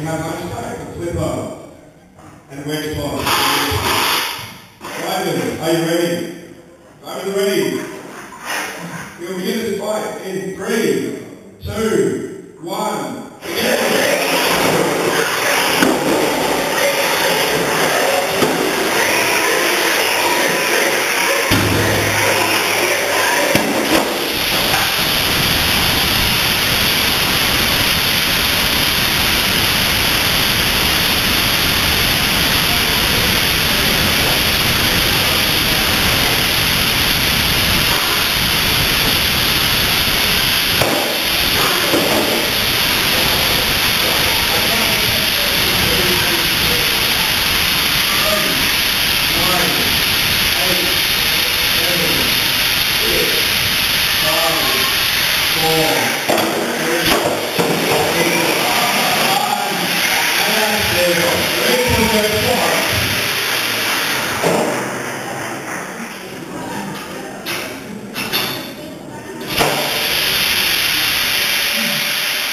You have much time to flip up and wait for. Drivers, are you ready? Drivers ready? We'll begin this fight in three, two, one. Four, three, two, one.